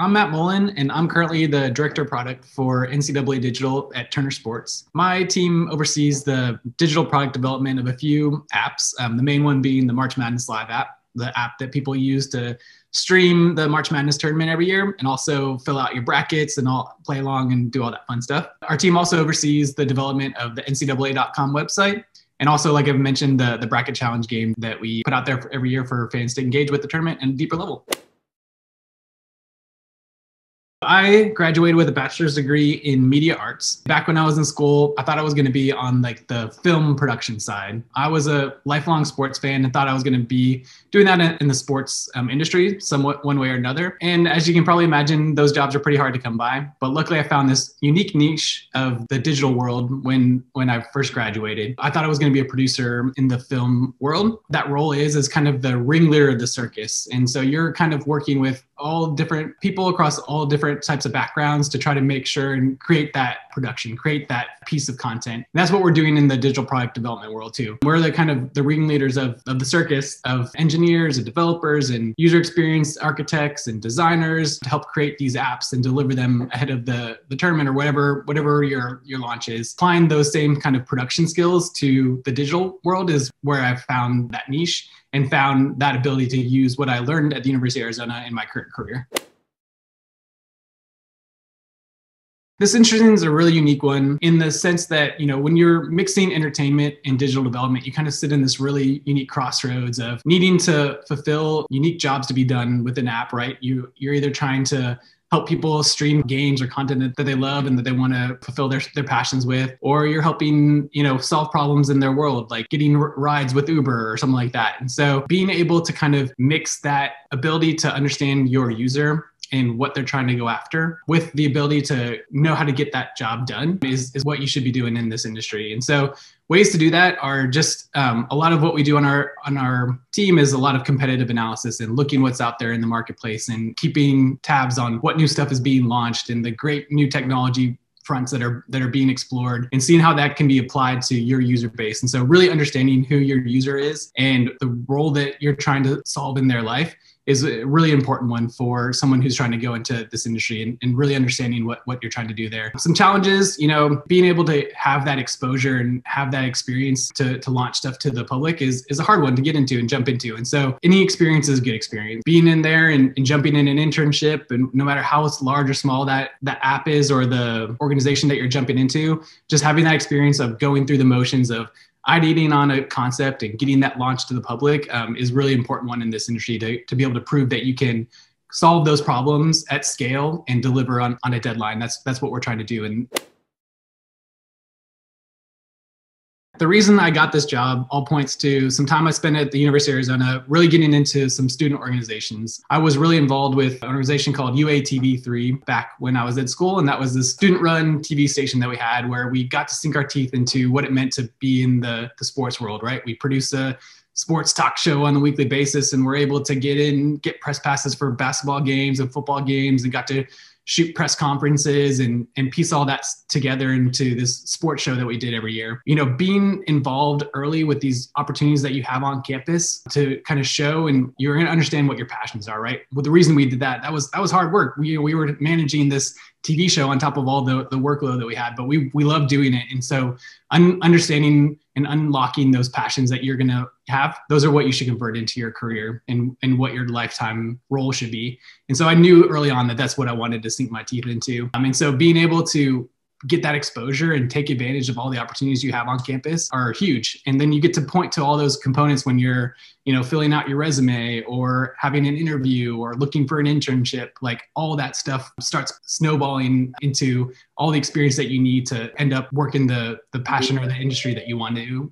I'm Matt Mullen, and I'm currently the director of product for NCAA Digital at Turner Sports. My team oversees the digital product development of a few apps, um, the main one being the March Madness Live app, the app that people use to stream the March Madness tournament every year and also fill out your brackets and all play along and do all that fun stuff. Our team also oversees the development of the NCAA.com website. And also, like I've mentioned, the, the bracket challenge game that we put out there every year for fans to engage with the tournament and deeper level. I graduated with a bachelor's degree in media arts. Back when I was in school, I thought I was going to be on like the film production side. I was a lifelong sports fan and thought I was going to be doing that in, the sports um, industry, somewhat one way or another. And as you can probably imagine, those jobs are pretty hard to come by. But luckily, I found this unique niche of the digital world when when I first graduated. I thought I was going to be a producer in the film world. That role is as kind of the ringleader of the circus, and so you're kind of working with all different people across all different types of backgrounds to try to make sure and create that production, create that piece of content. And that's what we're doing in the digital product development world too. We're the kind of the ringleaders of, of the circus of engineers and developers and user experience architects and designers to help create these apps and deliver them ahead of the, the tournament or whatever whatever your, your launch is. Applying those same kind of production skills to the digital world is where I've found that niche and found that ability to use what I learned at the University of Arizona in my current career. This interesting is a really unique one in the sense that, you know, when you're mixing entertainment and digital development, you kind of sit in this really unique crossroads of needing to fulfill unique jobs to be done with an app, right? You you're either trying to help people stream games or content that they love and that they want to fulfill their, their passions with or you're helping you know solve problems in their world like getting r- rides with uber or something like that. And so being able to kind of mix that ability to understand your user and what they're trying to go after with the ability to know how to get that job done is, is what you should be doing in this industry. And so ways to do that are just um, a lot of what we do on our on our team is a lot of competitive analysis and looking what's out there in the marketplace and keeping tabs on what new stuff is being launched and the great new technology fronts that are that are being explored and seeing how that can be applied to your user base and so really understanding who your user is and the role that you're trying to solve in their life is a really important one for someone who's trying to go into this industry and, and, really understanding what, what you're trying to do there. Some challenges, you know, being able to have that exposure and have that experience to, to launch stuff to the public is, is a hard one to get into and jump into. And so any experience is a good experience. Being in there and, and jumping in an internship and no matter how large or small that, that app is or the organization that you're jumping into, just having that experience of going through the motions of ideating on a concept and getting that launched to the public um, is really important one in this industry to, to be able to prove that you can solve those problems at scale and deliver on, on a deadline. That's that's what we're trying to do. And the reason I got this job all points to some time I spent at the University of Arizona, really getting into some student organizations. I was really involved with an organization called UATV3 back when I was at school, and that was the student run TV station that we had where we got to sink our teeth into what it meant to be in the, the sports world, right? We produced a sports talk show on a weekly basis and we're able to get in, get press passes for basketball games and football games and got to shoot press conferences and and piece all that together into this sports show that we did every year. You know, being involved early with these opportunities that you have on campus to kind of show and you're going to understand what your passions are, right? Well, the reason we did that that was that was hard work. We we were managing this TV show on top of all the, the workload that we had, but we, we love doing it. And so un- understanding and unlocking those passions that you're going to have, those are what you should convert into your career and, and what your lifetime role should be. And so I knew early on that that's what I wanted to sink my teeth into. Um, I mean, so being able to get that exposure and take advantage of all the opportunities you have on campus are huge. And then you get to point to all those components when you're you know filling out your resume or having an interview or looking for an internship. Like all that stuff starts snowballing into all the experience that you need to end up working the the passion or the industry that you want to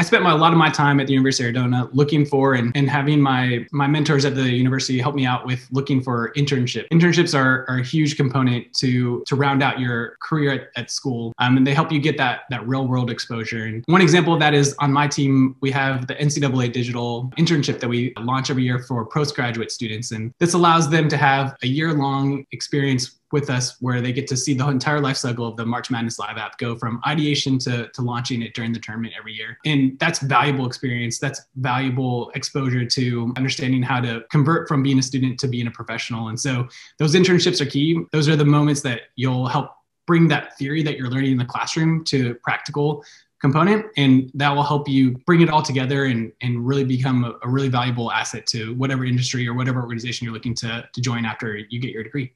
I spent my, a lot of my time at the University of Arizona looking for and, and having my my mentors at the university help me out with looking for internship. Internships are, are a huge component to to round out your career at, at school, um, and they help you get that that real world exposure. And one example of that is on my team, we have the NCAA digital internship that we launch every year for postgraduate students, and this allows them to have a year long experience with us where they get to see the entire life cycle of the March Madness Live app go from ideation to, to launching it during the tournament every year. And that's valuable experience. That's valuable exposure to understanding how to convert from being a student to being a professional. And so those internships are key. Those are the moments that you'll help bring that theory that you're learning in the classroom to practical component and that will help you bring it all together and, and really become a, a really valuable asset to whatever industry or whatever organization you're looking to, to join after you get your degree.